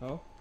Oh.